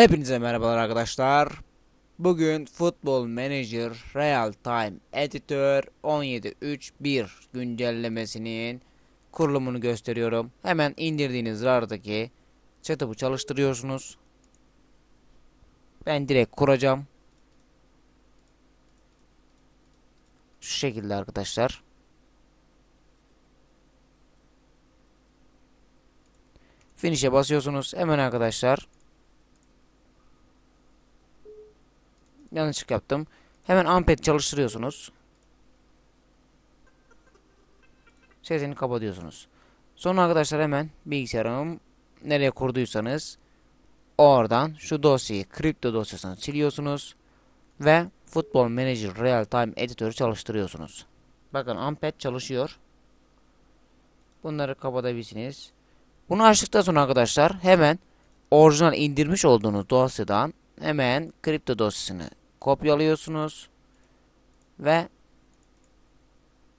Hepinize merhabalar arkadaşlar. Bugün Football Manager Real Time Editor 17.3.1 güncellemesinin kurulumunu gösteriyorum. Hemen indirdiğiniz RAR'daki setup'ı çalıştırıyorsunuz. Ben direkt kuracağım. Şu şekilde arkadaşlar. Finish'e basıyorsunuz. Hemen arkadaşlar Yanlışlık yaptım. Hemen Amped çalıştırıyorsunuz. Sesini kapatıyorsunuz. Sonra arkadaşlar hemen bilgisayarım nereye kurduysanız oradan şu dosyayı kripto dosyasını siliyorsunuz ve Football Manager Real Time editörü çalıştırıyorsunuz. Bakın Amped çalışıyor. Bunları kapatabilirsiniz. Bunu açtıktan sonra arkadaşlar hemen orijinal indirmiş olduğunuz dosyadan hemen kripto dosyasını kopyalıyorsunuz ve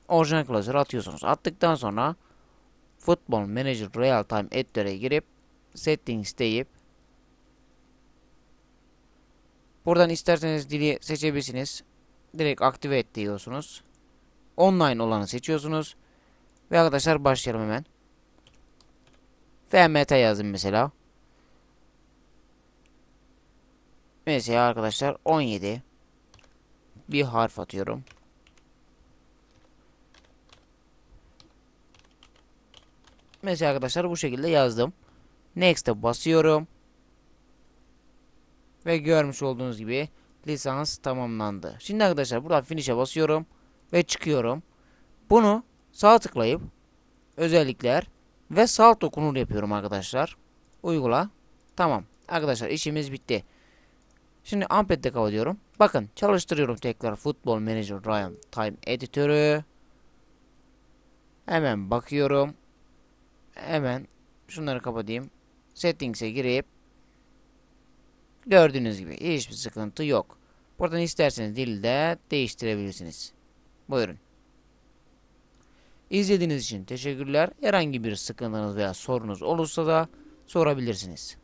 orijinal klasörü atıyorsunuz. Attıktan sonra Football Manager Real Time Editor'e girip Settings deyip buradan isterseniz dili seçebilirsiniz. Direkt aktive et diyorsunuz. Online olanı seçiyorsunuz. Ve arkadaşlar başlayalım hemen. FMT yazın mesela. Mesela arkadaşlar 17 bir harf atıyorum. Mesela arkadaşlar bu şekilde yazdım. Next'e basıyorum. Ve görmüş olduğunuz gibi lisans tamamlandı. Şimdi arkadaşlar buradan finish'e basıyorum ve çıkıyorum. Bunu sağ tıklayıp özellikler ve sağ dokunur yapıyorum arkadaşlar. Uygula. Tamam. Arkadaşlar işimiz bitti. Şimdi Amped'de kapatıyorum. Bakın çalıştırıyorum tekrar Football Manager Ryan Time editörü. Hemen bakıyorum. Hemen şunları kapatayım. Settings'e girip gördüğünüz gibi hiçbir sıkıntı yok. Buradan isterseniz dili de değiştirebilirsiniz. Buyurun. İzlediğiniz için teşekkürler. Herhangi bir sıkıntınız veya sorunuz olursa da sorabilirsiniz.